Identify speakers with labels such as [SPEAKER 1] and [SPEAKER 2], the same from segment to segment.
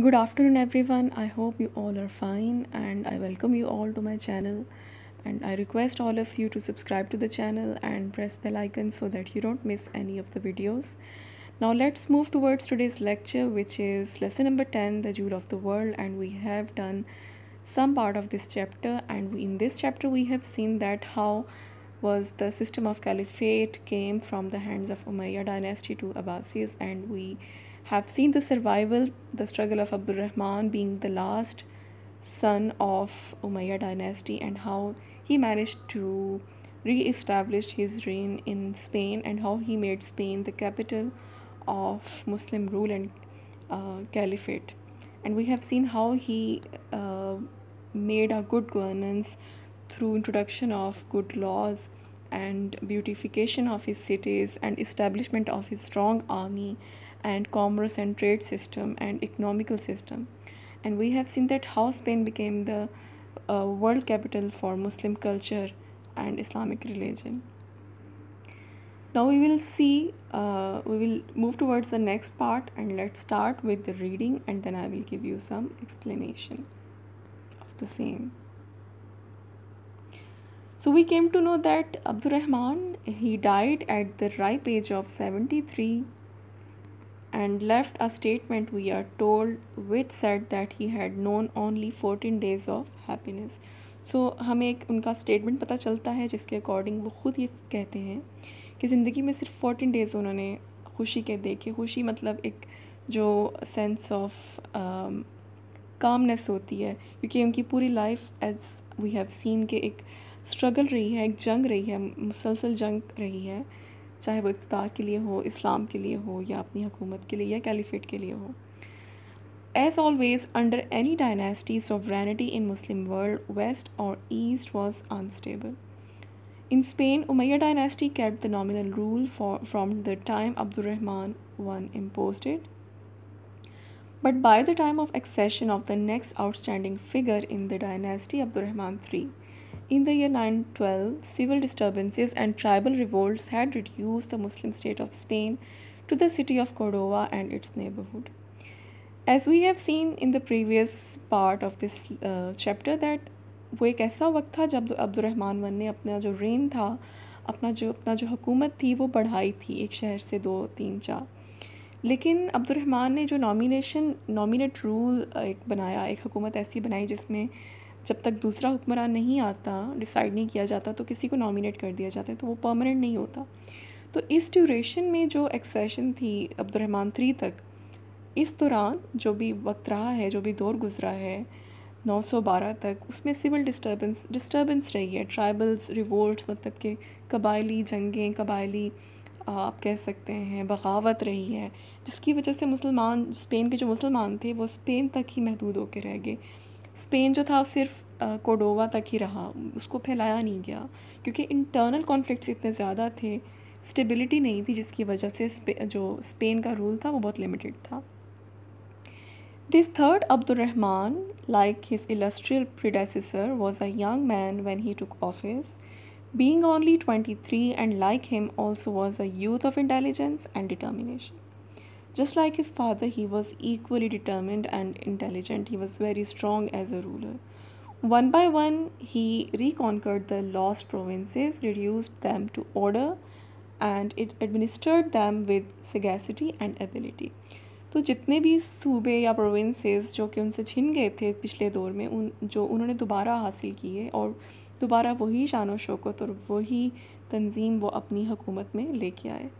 [SPEAKER 1] Good afternoon, everyone. I hope you all are fine, and I welcome you all to my channel. And I request all of you to subscribe to the channel and press the bell icon so that you don't miss any of the videos. Now let's move towards today's lecture, which is lesson number 10, the jewel of the world, and we have done some part of this chapter. And in this chapter, we have seen that how was the system of caliphate came from the hands of Umayyad dynasty to Abbasis, and we have seen the survival, the struggle of Abdul Rahman being the last son of Umayyad dynasty, and how he managed to re-establish his reign in Spain, and how he made Spain the capital of Muslim rule and uh, caliphate. And we have seen how he uh, made a good governance through introduction of good laws and beautification of his cities and establishment of his strong army and commerce and trade system and economical system. And we have seen that how spain became the uh, world capital for muslim culture and islamic religion. Now we will see uh, we will move towards the next part and let's start with the reading and then i will give you some explanation of the same. So we came to know that Abdurrahman he died at the ripe age of 73 and left a statement we are told which said that he had known only 14 days of happiness. so, हमें एक उनका statement पता चलता है जिसके according वो ख़ुद ये कहते हैं कि ज़िंदगी में सिर्फ़ फोर्टीन डेज़ उन्होंने खुशी के देखे खुशी मतलब एक जो सेंस ऑफ़ कामनेस होती है क्योंकि उनकी पूरी life as we have seen के एक स्ट्रगल रही है एक जंग रही है मुसलसल जंग रही है चाहे वो इकतदार के लिए हो इस्लाम के लिए हो या अपनी हुकूमत के लिए या कैलिफेट के लिए हो as always under any dynasty sovereignty in Muslim world west और east was unstable in Spain Umayya dynasty kept the nominal rule for from the time Abdulrahman one it. But by the time of accession of the next outstanding figure in the dynasty, Abdurrahman III, in the year 912, civil disturbances and tribal revolts had reduced the Muslim state of Spain to the city of Cordova and its neighborhood. As we have seen in the previous part of this uh, chapter that वो एक ऐसा वक्त था जब Abdul Rahman one ने अपना जो rain था अपना जो अपना जो हुकूमत थी वो बढ़ाई थी एक शहर से दो तीन चार लेकिन अब्दुलरहमान ने जो नॉमिनेशन नॉमिनेट रूल एक बनाया एक हुकूमत ऐसी बनाई जिसमें जब तक दूसरा हुक्मरान नहीं आता डिसाइड नहीं किया जाता तो किसी को नॉमिनेट कर दिया जाता है तो वो परमानेंट नहीं होता। तो इस ड्यूरेशन में जो एक्सेशन थी अब्दुलरहमान थ्री तक, इस दौरान जो भी वक्त रहा है, जो भी दौर गुजरा है 912 तक, उसमें सिविल डिस्टर्बेंस डिस्टर्बेंस रही है। ट्राइबल्स रिवोल्ट मतलब के कबायली जंगें, कबायली आप कह सकते हैं, बगावत रही है, जिसकी वजह से मुसलमान, स्पेन के जो मुसलमान थे, वो स्पेन तक ही महदूद होकर रह गए। स्पेन जो था सिर्फ़ कोडोवा तक ही रहा, उसको फैलाया नहीं गया, क्योंकि इंटरनल कॉन्फ्लिक्ट्स इतने ज़्यादा थे स्टेबिलिटी नहीं थी जिसकी वजह से जो स्पेन का रूल था वो बहुत लिमिटेड था। This third Abdulrahman like his illustrious predecessor was a young man when he took office being only 23 and like him also was a youth of intelligence and determination. Just like his father, he was equally determined and intelligent. He was very strong as a ruler. One by one, he reconquered the lost provinces, reduced them to order, and it administered them with sagacity and ability. तो जितने भी सूबे या provinces जो कि उनसे छिन गए थे पिछले दौर में उन जो उन्होंने दोबारा हासिल किए और दोबारा वही शान शौकत और वही तंजीम वो अपनी हुकूमत में लेके आए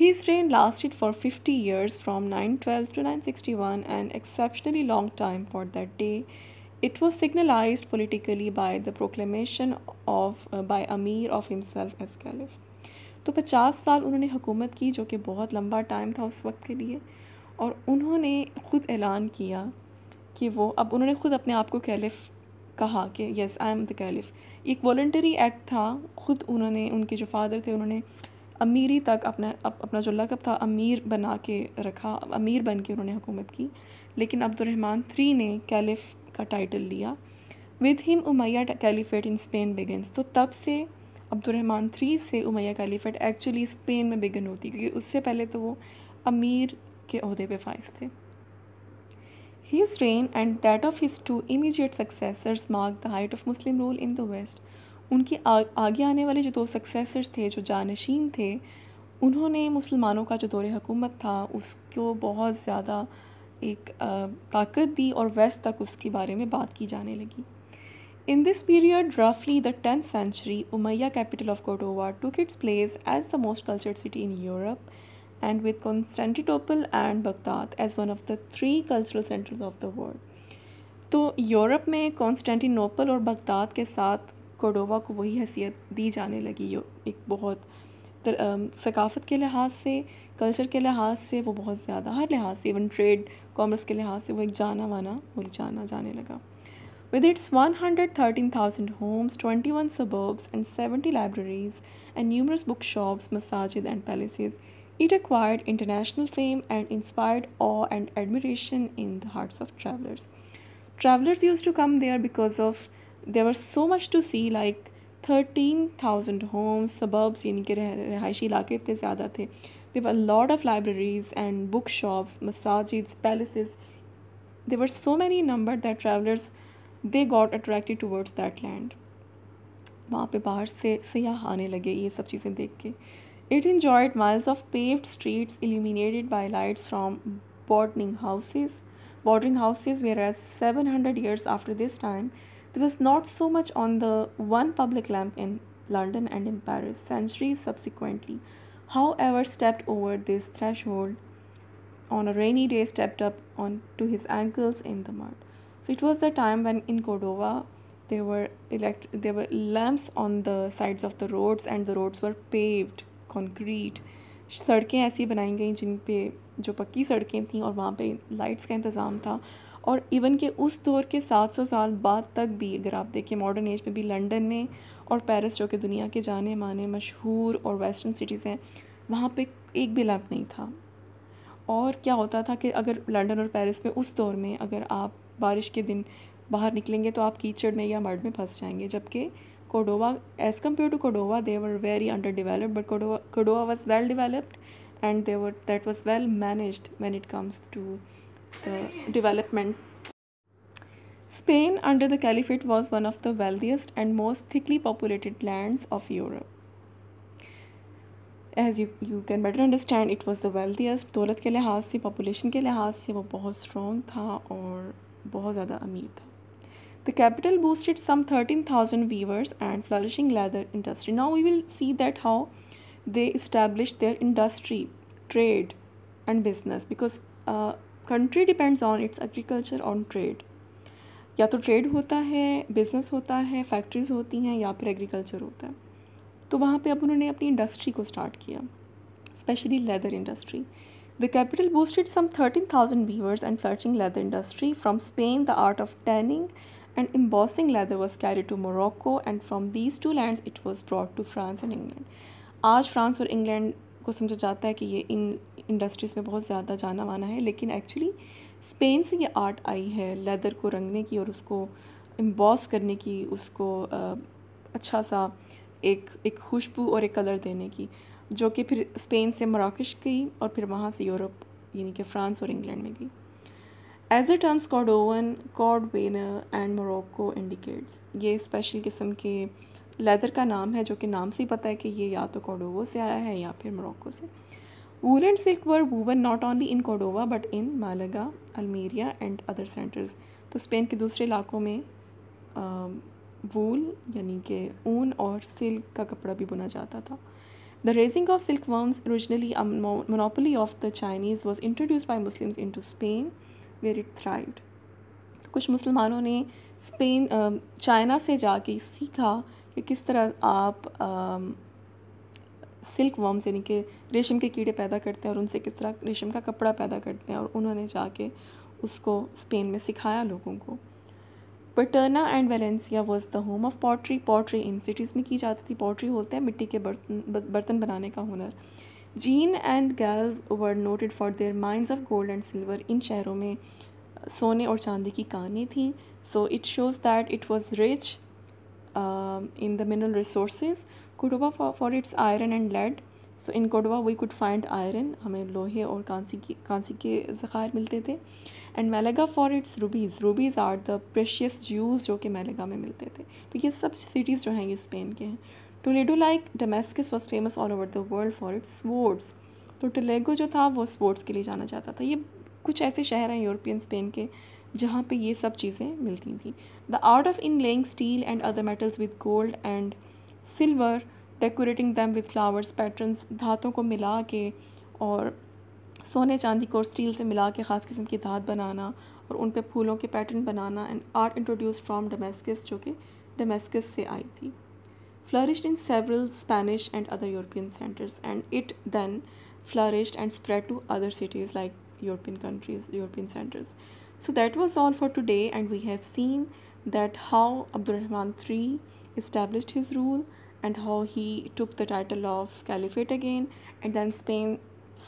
[SPEAKER 1] His reign lasted for 50 years from 912 to 961, an exceptionally long time for that day. It was signalized politically by the proclamation of uh, by Amir of himself as caliph. तो 50 साल उन्होंने हुकूमत की जो कि बहुत लंबा टाइम था उस वक्त के लिए और उन्होंने ख़ुद ऐलान किया कि वो अब उन्होंने ख़ुद अपने आप को कैलिफ कहा कि yes I am the caliph एक वॉल्टरी एक्ट था ख़ुद उन्होंने उनके जो फादर थे उन्होंने अमीरी तक अपना अप, अपना जो लकब था अमीर बना के रखा अमीर बन के उन्होंने हुकूमत की। लेकिन अब्दुलरहमान थ्री ने कैलिफ का टाइटल लिया। With him Umayya caliphate in Spain begins तो तब से अब्दुलरहमान थ्री से उमैया कैलिफेट एक्चुअली स्पेन में बिगन होती क्योंकि उससे पहले तो वो अमीर के अहदे पे फाइज थे। His reign and that of his two immediate successors marked the height of Muslim rule in the West. उनके आगे आने वाले जो दो सक्सेसर्स थे, जो जानशीन थे, उन्होंने मुसलमानों का जो दौर हुकूमत था, उसको बहुत ज़्यादा एक ताकत दी और वेस्ट तक उसके बारे में बात की जाने लगी इन दिस पीरियड रफली the tenth century Umayya capital of Cordoba took its place as the most cultured city in Europe and with Constantinople and Baghdad as one of the three cultural centers of the world. तो Europe में Constantinople और Baghdad के साथ Cordova को वही हैसियत दी जाने लगी एक बहुत सकाफ़त के लिहाज से, कल्चर के लिहाज से वो बहुत ज़्यादा, हर लिहाज से, इवन ट्रेड, कॉमर्स के लिहाज से वो एक जाना वाना वो जाना जाने लगा। With its one hundred thirteen thousand homes twenty one suburbs and seventy libraries and numerous book shops Masajid and palaces it acquired international fame and inspired awe and admiration in the hearts of travellers travellers use to come there because of there was so much to see like 13,000 homes, suburbs यानी कि रहायशी इलाके इतने ज़्यादा थे There were a lot of libraries and bookshops, masajids, palaces. There were so many in number that travelers they got attracted towards that land. वहाँ पे बाहर से सयाह आने लगे ये सब चीज़ें देख के It enjoyed miles of paved streets illuminated by lights from boarding houses, boarding houses, whereas 700 years after this time, there was not so much on the one public lamp in London and in Paris. Centuries subsequently, however, stepped over this threshold on a rainy day, stepped up on to his ankles in the mud. So it was the time when in Cordova there were elect there were lamps on the sides of the roads and the roads were paved concrete सड़कें ऐसी बनाई गई जिन पे जो पक्की सड़कें थीं और वहाँ पे लाइट्स का इंतज़ाम था और इवन के उस दौर के 700 साल बाद तक भी अगर आप देखें मॉडर्न एज में भी लंदन में और पेरिस जो कि दुनिया के जाने माने मशहूर और वेस्टर्न सिटीज़ हैं वहाँ पे एक भी लैब नहीं था। और क्या होता था कि अगर लंदन और पेरिस में उस दौर में अगर आप बारिश के दिन बाहर निकलेंगे तो आप कीचड़ में या मड में फंस जाएँगे जबकि Cordoba as compare to they were very underdeveloped, but Cordova, Cordova was well developed and they were that was well managed when it comes to the development. Spain under the Caliphate was one of the wealthiest and most thickly populated lands of Europe. As you, you can better understand, it was the wealthiest. दौलत के लिहाज से population के लिहाज से वो बहुत strong था और बहुत ज़्यादा अमीर था the capital boosted some 13,000 weavers and flourishing leather industry. Now we will see that how they established their industry, trade and business because uh, country depends on its agriculture on trade या तो trade होता है business होता है factories होती हैं या फिर एग्रीकल्चर होता है। तो वहाँ पे अब उन्होंने अपनी इंडस्ट्री को स्टार्ट किया specially leather industry the capital boasted some thirteen thousand weavers and flourishing leather industry from Spain the art of tanning and embossing leather was carry to Morocco and from these two land it was brought to France and England आज France और England को समझा जाता है कि ये इन industries में बहुत ज़्यादा जाना माना है, लेकिन एक्चुअली स्पेन से ये आर्ट आई है लेदर को रंगने की और उसको एम्बॉस करने की, उसको अच्छा सा एक एक खुशबू और एक कलर देने की, जो कि फिर स्पेन से मराकश गई और फिर वहाँ से यूरोप यानी कि फ़्रांस और इंग्लैंड में गई as the terms cordovan cordwainer and Morocco indicates ये स्पेशल किस्म के लेदर का नाम है, जो कि नाम से ही पता है कि ये या तो कॉडोवो से आया है या फिर मोरक्को से। Wool and silk were woven not only in Cordoba, but in Malaga, Almeria and other centres. तो स्पेन के दूसरे इलाकों में वूल, यानी कि ऊन और सिल्क का कपड़ा भी बुना जाता था। The raising of silk worms originally a of the Chinese was introduce by by in to Spain where it thrived कुछ मुसलमानों ने स्पेन चाइना से जाके सीखा कि किस तरह आप सिल्क वर्म्स यानी कि रेशम के कीड़े पैदा करते हैं और उनसे किस तरह रेशम का कपड़ा पैदा करते हैं और उन्होंने जाके उसको स्पेन में सिखाया लोगों को। Paterna and Valencia was the home of pottery pottery in cities में की जाती थी। पॉट्री होते हैं मिट्टी के बर्तन बर्तन बनाने का हुनर। Jaen and Gal were noted for their mines of gold and silver इन शहरों में सोने और चांदी की कहानी थी। So it shows that it was rich in the mineral resources Cordoba for its iron and lead so in Cordoba we could find iron हमें लोहे और कांसी की, कांसी के ज़ख़ायर मिलते थे. And Malaga for its rubies rubies are the precious jewels जो कि मेलेगा में मिलते थे. तो ये सब सिटीज़ जो हैं, ये स्पेन के हैं. Toledo like Damascus was famous all over the world for its swords तो टोलेगो जो था, वो स्पोर्ट्स के लिए जाना चाहता था. ये कुछ ऐसे शहर हैं यूरोपियन स्पेन के. जहाँ पे ये सब चीज़ें मिलती थी। The art of inlaying steel and other metals with gold and silver decorating them with flowers patterns धातों को मिला के और सोने चांदी को और स्टील से मिला के ख़ास किस्म की धात बनाना और उन पे फूलों के pattern banana and art introduce from Damascus जो कि डोमेस्किस से आई थी। Flourished in several Spanish and other European centres and it then flourished and spread to other cities like European countries European centres so that was all for today and we have seen that how abdurrahman iii established his rule and how he took the title of caliphate again and then spain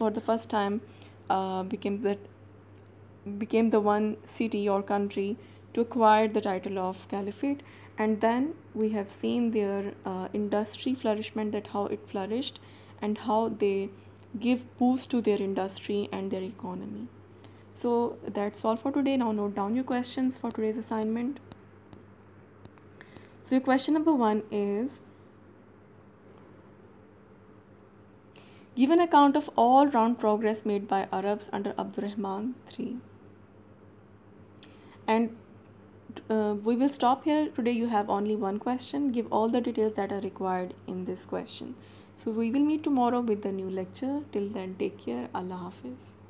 [SPEAKER 1] for the first time uh, became the became the one city or country to acquire the title of caliphate. And then we have seen their uh, industry flourishment that how it flourished and how they give boost to their industry and their economy so that's all for today now note down your questions for today's assignment so your question number one is Give an account of all round progress made by Arabs under Abdurrahman III. And uh, we will stop here. Today you have only one question. Give all the details that are required in this question. So we will meet tomorrow with the new lecture. Till then, take care. Allah Hafiz.